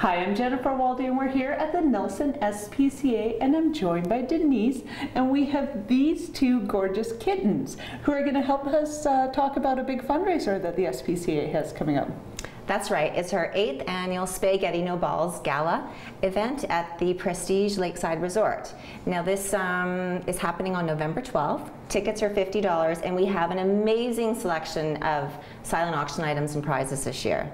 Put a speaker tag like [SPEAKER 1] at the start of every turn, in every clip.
[SPEAKER 1] Hi, I'm Jennifer Waldy and we're here at the Nelson SPCA and I'm joined by Denise and we have these two gorgeous kittens who are going to help us uh, talk about a big fundraiser that the SPCA has coming up.
[SPEAKER 2] That's right. It's our eighth annual Spaghetti No Balls Gala event at the Prestige Lakeside Resort. Now this um, is happening on November 12th. Tickets are $50 and we have an amazing selection of silent auction items and prizes this year.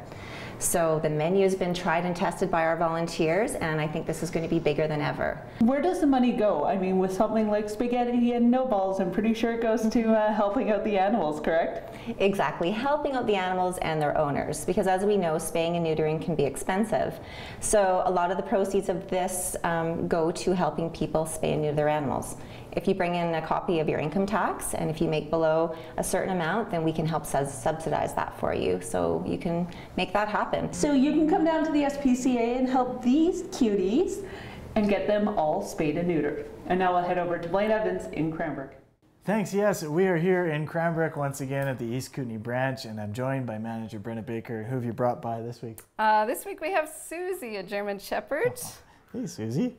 [SPEAKER 2] So the menu has been tried and tested by our volunteers, and I think this is going to be bigger than ever.
[SPEAKER 1] Where does the money go? I mean, with something like spaghetti and no balls, I'm pretty sure it goes to uh, helping out the animals, correct?
[SPEAKER 2] Exactly, helping out the animals and their owners, because as we know, spaying and neutering can be expensive. So a lot of the proceeds of this um, go to helping people spay and neuter their animals. If you bring in a copy of your income tax, and if you make below a certain amount, then we can help subsidize that for you, so you can make that happen happen.
[SPEAKER 1] So you can come down to the SPCA and help these cuties and get them all spayed and neutered. And now I'll head over to Blaine Evans in Cranbrook.
[SPEAKER 3] Thanks. Yes, we are here in Cranbrook once again at the East Kootenay branch, and I'm joined by manager Brenna Baker. Who have you brought by this week?
[SPEAKER 4] Uh, this week we have Susie, a German Shepherd. Oh,
[SPEAKER 3] hey, Susie.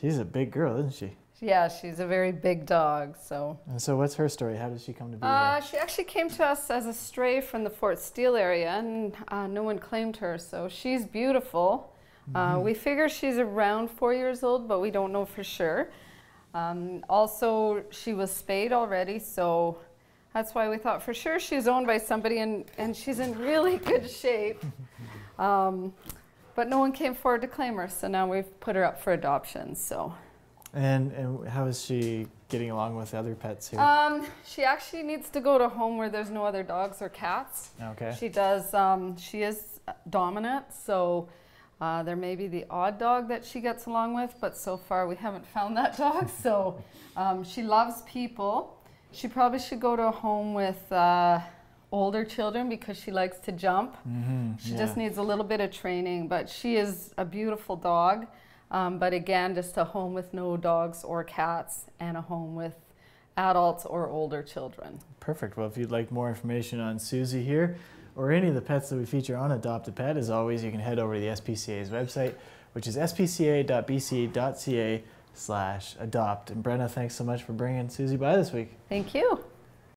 [SPEAKER 3] She's a big girl, isn't she?
[SPEAKER 4] Yeah, she's a very big dog. So.
[SPEAKER 3] And so, what's her story? How did she come to be
[SPEAKER 4] uh, here? She actually came to us as a stray from the Fort Steele area, and uh, no one claimed her. So she's beautiful. Mm -hmm. uh, mm-hmm. we figure she's around four years old, but we don't know for sure. Um, also, she was spayed already, so that's why we thought for sure she's owned by somebody, and, and she's in really good shape. Um, but no one came forward to claim her, so now we've put her up for adoption. So.
[SPEAKER 3] And, and how is she getting along with the other pets here?
[SPEAKER 4] Um, she actually needs to go to a home where there's no other dogs or cats.
[SPEAKER 3] Okay.
[SPEAKER 4] She does, um, she is dominant, so uh, there may be the odd dog that she gets along with, but so far we haven't found that dog. So um, she loves people. She probably should go to a home with uh, older children because she likes to jump. Mm -hmm, she yeah. just needs a little bit of training, but she is a beautiful dog. Um, but again, just a home with no dogs or cats and a home with adults or older children.
[SPEAKER 3] Perfect. Well, if you'd like more information on Susie here or any of the pets that we feature on Adopt a Pet, as always, you can head over to the SPCA's website, which is spca.bc.ca slash adopt. And Brenna, thanks so much for bringing Susie by this week.
[SPEAKER 4] Thank you.